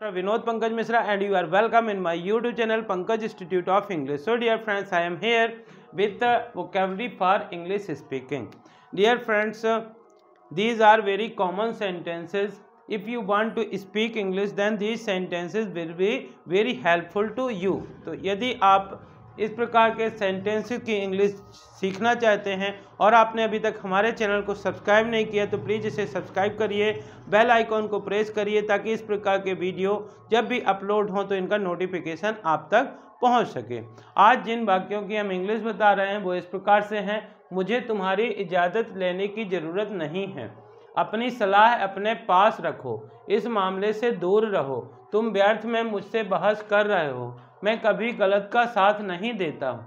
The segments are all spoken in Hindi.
Vinod Pankaj Mishra and you are welcome in my YouTube channel Pankaj institute of English so dear friends I am here with vocabulary for English speaking dear friends these are very common sentences if you want to speak English then these sentences will be very helpful to you तो यदि आप इस प्रकार के सेंटेंस की इंग्लिश सीखना चाहते हैं और आपने अभी तक हमारे चैनल को सब्सक्राइब नहीं किया तो प्लीज़ इसे सब्सक्राइब करिए बेल आइकॉन को प्रेस करिए ताकि इस प्रकार के वीडियो जब भी अपलोड हों तो इनका नोटिफिकेशन आप तक पहुँच सके। आज जिन वाक्यों की हम इंग्लिश बता रहे हैं वो इस प्रकार से हैं, मुझे तुम्हारी इजाज़त लेने की ज़रूरत नहीं है। अपनी सलाह अपने पास रखो, इस मामले से दूर रहो, तुम व्यर्थ में मुझसे बहस कर रहे हो। मैं कभी गलत का साथ नहीं देता हूँ।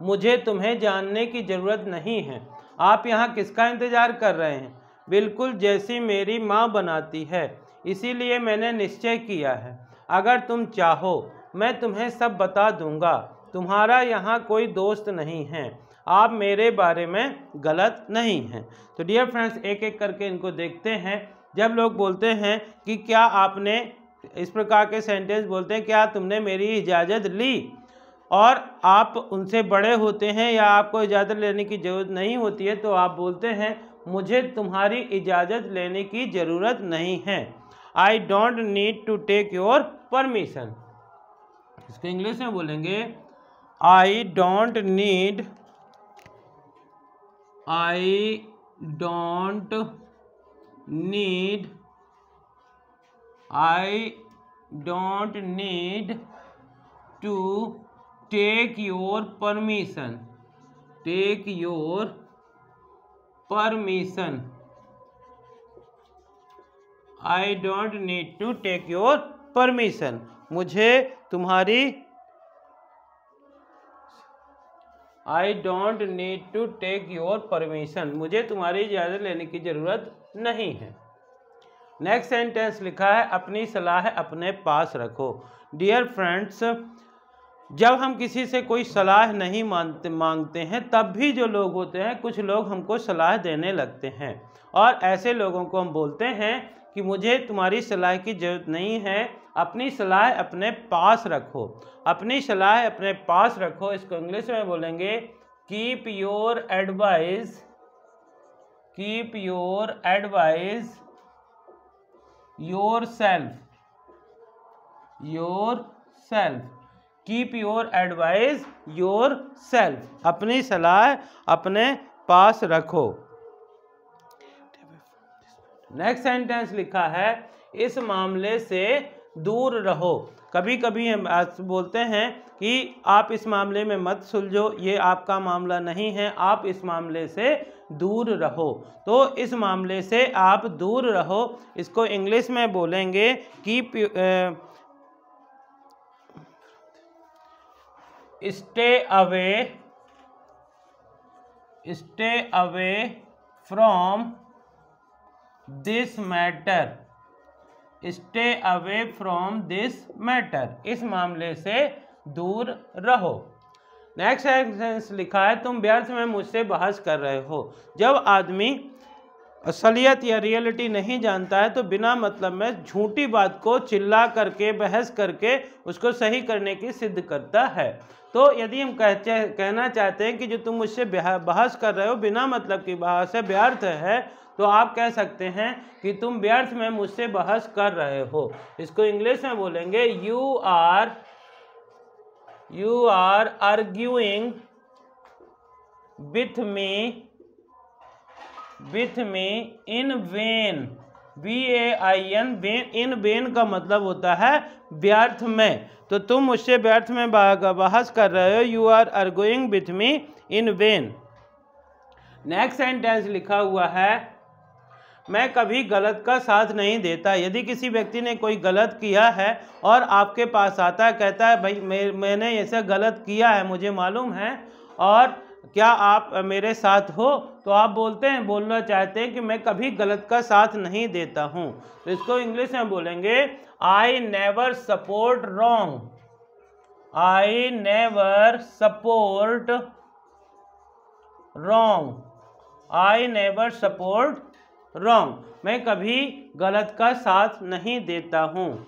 मुझे तुम्हें जानने की ज़रूरत नहीं है। आप यहाँ किसका इंतज़ार कर रहे हैं? बिल्कुल जैसी मेरी माँ बनाती है, इसीलिए मैंने निश्चय किया है। अगर तुम चाहो, मैं तुम्हें सब बता दूँगा। तुम्हारा यहाँ कोई दोस्त नहीं है। आप मेरे बारे में गलत नहीं हैं। तो डियर फ्रेंड्स एक एक करके इनको देखते हैं। जब लोग बोलते हैं कि क्या आपने इस प्रकार के सेंटेंस बोलते हैं, क्या तुमने मेरी इजाज़त ली? और आप उनसे बड़े होते हैं या आपको इजाज़त लेने की ज़रूरत नहीं होती है तो आप बोलते हैं, मुझे तुम्हारी इजाज़त लेने की ज़रूरत नहीं है। I don't need to take your permission इसको इंग्लिश में बोलेंगे I don't need I don't need I don't need to take your permission take your permission I don't need to take your permission मुझे तुम्हारी I don't need to take your permission मुझे तुम्हारी इजाज़त लेने की ज़रूरत नहीं है। नेक्स्ट सेंटेंस लिखा है, अपनी सलाह अपने पास रखो. डियर फ्रेंड्स जब हम किसी से कोई सलाह नहीं मानते, मांगते हैं, तब भी जो लोग होते हैं, कुछ लोग हमको सलाह देने लगते हैं। और ऐसे लोगों को हम बोलते हैं कि, मुझे तुम्हारी सलाह की ज़रूरत नहीं है, अपनी सलाह अपने पास रखो। अपनी सलाह अपने पास रखो, इसको इंग्लिश में बोलेंगे keep your advice keep your advice yourself yourself keep your advice yourself अपनी सलाह अपने पास रखो। नेक्स्ट सेंटेंस लिखा है, इस मामले से दूर रहो। कभी कभी हम बोलते हैं कि आप इस मामले में मत सुलझो, ये आपका मामला नहीं है, आप इस मामले से दूर रहो। तो इस मामले से आप दूर रहो। इसको इंग्लिश में बोलेंगे कि stay away stay away from this matter stay away from this matter इस मामले से दूर रहो। नेक्स्ट सेंटेंस लिखा है, तुम व्यर्थ में मुझसे बहस कर रहे हो। जब आदमी असलियत या रियलिटी नहीं जानता है तो बिना मतलब में झूठी बात को चिल्ला करके, बहस करके उसको सही करने की सिद्ध करता है। तो यदि हम कहते, कहना चाहते हैं कि जो तुम मुझसे बहस कर रहे हो, बिना मतलब की बहस है, व्यर्थ है तो आप कह सकते हैं कि तुम व्यर्थ में मुझसे बहस कर रहे हो। इसको इंग्लिश में बोलेंगे you are you are arguing with me with me in vain. V A I N vain in vain का मतलब होता है व्यर्थ में। तो तुम मुझसे व्यर्थ में बहस कर रहे हो। You are arguing with me in vain next sentence लिखा हुआ है मैं कभी गलत का साथ नहीं देता। यदि किसी व्यक्ति ने कोई गलत किया है और आपके पास आता है, कहता है, भाई, मैं, मैंने ऐसा गलत किया है, मुझे मालूम है और क्या आप मेरे साथ हो? तो आप बोलते हैं, बोलना चाहते हैं कि मैं कभी गलत का साथ नहीं देता हूँ। तो इसको इंग्लिश में बोलेंगे I never support wrong I never support wrong I never support wrong. मैं कभी गलत का साथ नहीं देता हूँ।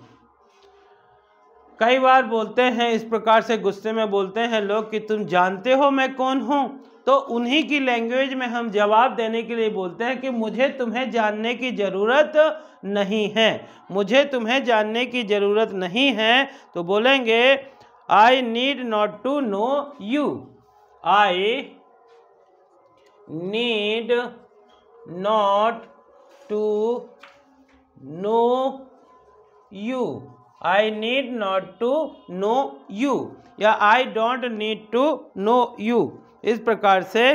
कई बार बोलते हैं, इस प्रकार से गुस्से में बोलते हैं लोग कि तुम जानते हो मैं कौन हूँ? तो उन्हीं की लैंग्वेज में हम जवाब देने के लिए बोलते हैं कि मुझे तुम्हें जानने की ज़रूरत नहीं है। मुझे तुम्हें जानने की ज़रूरत नहीं है। तो बोलेंगे I need not to know you I need not to know you I need not to know you या I don't need to know you इस प्रकार से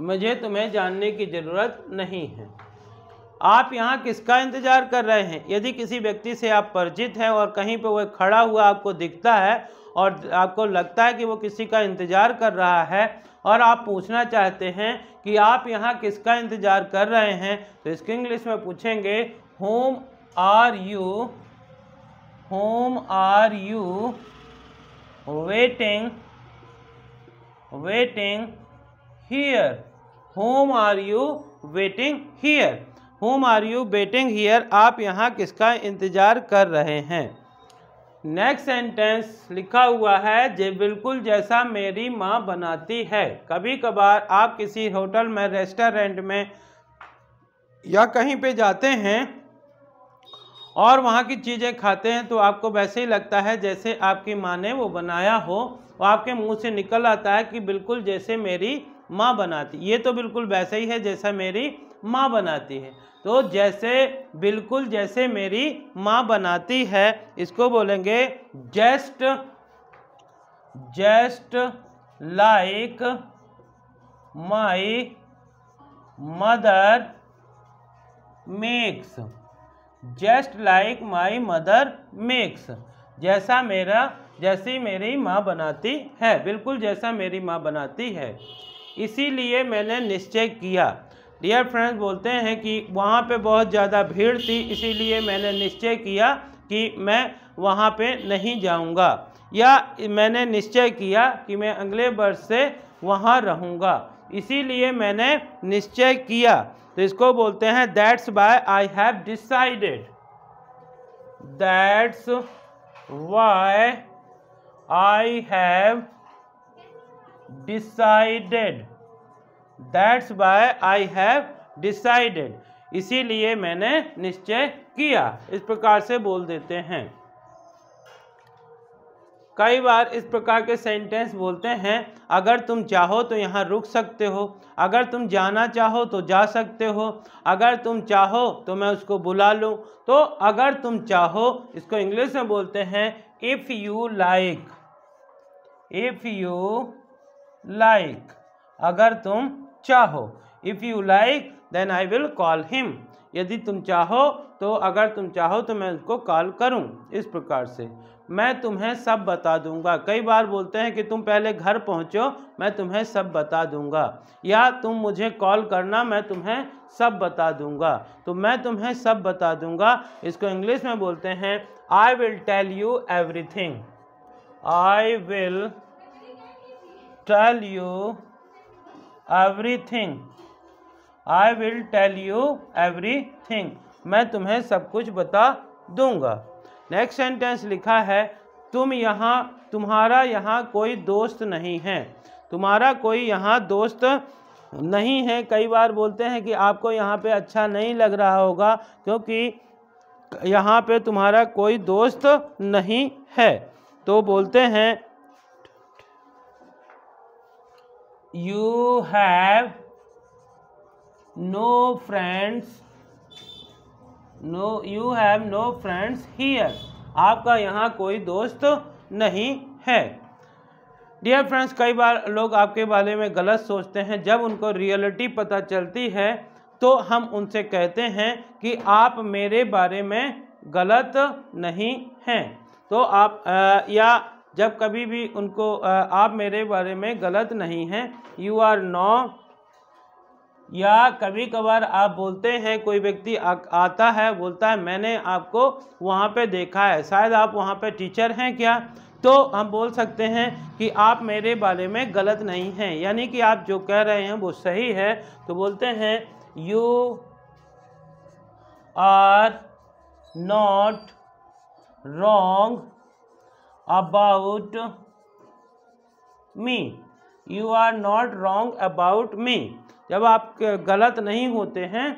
मुझे तुम्हें जानने की ज़रूरत नहीं है। आप यहाँ किसका इंतज़ार कर रहे हैं? यदि किसी व्यक्ति से आप परिचित हैं और कहीं पर वह खड़ा हुआ आपको दिखता है और आपको लगता है कि वो किसी का इंतज़ार कर रहा है और आप पूछना चाहते हैं कि आप यहाँ किसका इंतज़ार कर रहे हैं तो इसको इंग्लिश में पूछेंगे whom are you whom are you waiting waiting here whom are you waiting here whom are you waiting here आप यहाँ किसका इंतज़ार कर रहे हैं? नेक्स्ट सेंटेंस लिखा हुआ है, जे बिल्कुल जैसा मेरी माँ बनाती है। कभी कभार आप किसी होटल में, रेस्टोरेंट में या कहीं पे जाते हैं और वहाँ की चीज़ें खाते हैं तो आपको वैसे ही लगता है जैसे आपकी माँ ने वो बनाया हो वो आपके मुँह से निकल आता है कि बिल्कुल जैसे मेरी माँ बनाती। ये तो बिल्कुल वैसे ही है जैसा मेरी माँ बनाती है। तो जैसे, बिल्कुल जैसे मेरी माँ बनाती है, इसको बोलेंगे just just like my mother makes. Just like my mother makes. जैसा मेरा, जैसी मेरी माँ बनाती है, बिल्कुल जैसा मेरी माँ बनाती है। इसीलिए मैंने निश्चय किया डियर फ्रेंड्स बोलते हैं कि वहाँ पे बहुत ज़्यादा भीड़ थी, इसीलिए मैंने निश्चय किया कि मैं वहाँ पे नहीं जाऊँगा। या मैंने निश्चय किया कि मैं अगले वर्ष से वहाँ रहूँगा। इसीलिए मैंने निश्चय किया। तो इसको बोलते हैं that's why I have decided that's why I have decided that's why I have decided इसीलिए मैंने निश्चय किया। इस प्रकार से बोल देते हैं। कई बार इस प्रकार के सेंटेंस बोलते हैं, अगर तुम चाहो तो यहाँ रुक सकते हो। अगर तुम जाना चाहो तो जा सकते हो। अगर तुम चाहो तो मैं उसको बुला लूँ। तो अगर तुम चाहो, इसको इंग्लिश में बोलते हैं if you like if you like अगर तुम चाहो। If you like then I will call him यदि तुम चाहो तो अगर तुम चाहो तो मैं उसको कॉल करूँ। इस प्रकार से। मैं तुम्हें सब बता दूँगा। कई बार बोलते हैं कि तुम पहले घर पहुंचो, मैं तुम्हें सब बता दूँगा। या तुम मुझे कॉल करना, मैं तुम्हें सब बता दूँगा। तो मैं तुम्हें सब बता दूँगा। इसको इंग्लिश में बोलते हैं I will tell you everything I will tell you everything I will tell you everything मैं तुम्हें सब कुछ बता दूँगा। नेक्स्ट सेंटेंस लिखा है, तुम यहाँ, तुम्हारा यहाँ कोई दोस्त नहीं है। तुम्हारा कोई यहाँ दोस्त नहीं है। कई बार बोलते हैं कि आपको यहाँ पे अच्छा नहीं लग रहा होगा, क्योंकि यहाँ पे तुम्हारा कोई दोस्त नहीं है। तो बोलते हैं you have no friends. No you have no friends here. आपका यहाँ कोई दोस्त नहीं है। डियर फ्रेंड्स कई बार लोग आपके बारे में गलत सोचते हैं। जब उनको रियलिटी पता चलती है तो हम उनसे कहते हैं कि आप मेरे बारे में गलत नहीं हैं। तो आप आ, या जब कभी भी उनको आप मेरे बारे में गलत नहीं हैं यू आर नो या कभी कभार आप बोलते हैं, कोई व्यक्ति आता है, बोलता है, मैंने आपको वहाँ पे देखा है, शायद आप वहाँ पे टीचर हैं क्या? तो हम बोल सकते हैं कि आप मेरे बारे में गलत नहीं हैं, यानी कि आप जो कह रहे हैं वो सही है तो बोलते हैं you are not wrong about me you are not wrong about me जब आप गलत नहीं होते हैं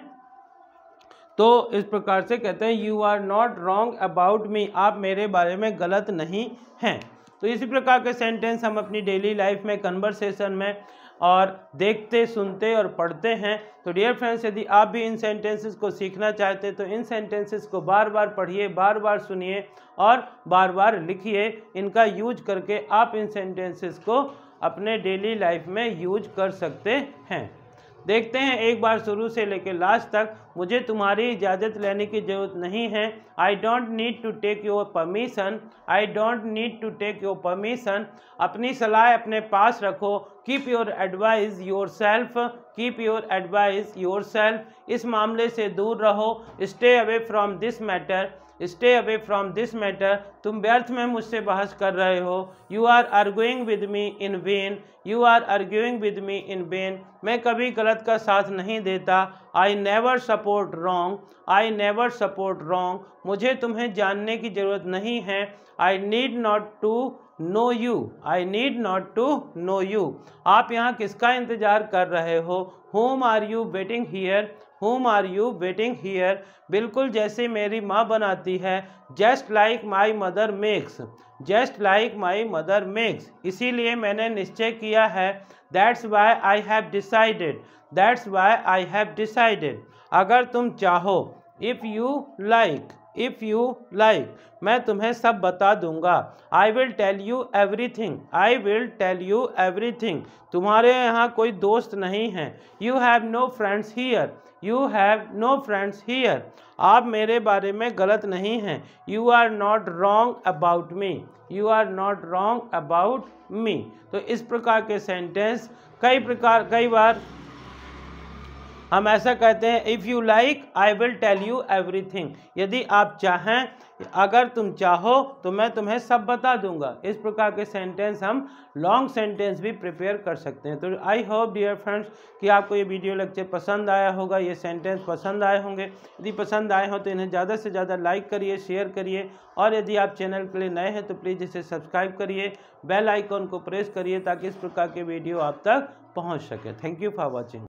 तो इस प्रकार से कहते हैं you are not wrong about me आप मेरे बारे में गलत नहीं हैं। तो इसी प्रकार के सेंटेंस हम अपनी डेली लाइफ में कन्वर्सेशन में और देखते, सुनते और पढ़ते हैं। तो डियर फ्रेंड्स यदि आप भी इन सेंटेंसेस को सीखना चाहते हैं तो इन सेंटेंसेस को बार बार पढ़िए बार बार सुनिए और बार बार लिखिए। इनका यूज़ करके आप इन सेंटेंसेस को अपने डेली लाइफ में यूज़ कर सकते हैं। देखते हैं एक बार शुरू से लेकर लास्ट तक। मुझे तुम्हारी इजाज़त लेने की ज़रूरत नहीं है। I don't need to take your permission I don't need to take your permission अपनी सलाह अपने पास रखो। Keep your advice yourself keep your advice yourself इस मामले से दूर रहो। Stay away from this matter stay away from this matter तुम व्यर्थ में मुझसे बहस कर रहे हो। You are arguing with me in vain you are arguing with me in vain मैं कभी गलत का साथ नहीं देता। I never support wrong I never support wrong मुझे तुम्हें जानने की ज़रूरत नहीं है। I need not to know you I need not to know you आप यहाँ किसका इंतज़ार कर रहे हो? Whom are you waiting here whom are you waiting here बिल्कुल जैसे मेरी माँ बनाती है। Just like my mother makes just like my mother makes इसीलिए मैंने निश्चय किया है। That's why I have decided that's why I have decided अगर तुम चाहो। If you like if you like मैं तुम्हें सब बता दूँगा। I will tell you everything I will tell you everything तुम्हारे यहाँ कोई दोस्त नहीं है। You have no friends here you have no friends here आप मेरे बारे में गलत नहीं हैं। You are not wrong about me you are not wrong about me तो इस प्रकार के सेंटेंस कई प्रकार कई बार हम ऐसा कहते हैं if you like I will tell you everything यदि आप चाहें, अगर तुम चाहो तो मैं तुम्हें सब बता दूँगा। इस प्रकार के सेंटेंस हम लॉन्ग सेंटेंस भी प्रिपेयर कर सकते हैं। तो आई होप डियर फ्रेंड्स कि आपको ये वीडियो लेक्चर पसंद आया होगा, ये सेंटेंस पसंद आए होंगे। यदि पसंद आए हो तो इन्हें ज़्यादा से ज़्यादा लाइक करिए शेयर करिए। और यदि आप चैनल के लिए नए हैं तो प्लीज़ इसे सब्सक्राइब करिए। बेल आइकॉन को प्रेस करिए, ताकि इस प्रकार के वीडियो आप तक पहुँच सके। Thank you for watching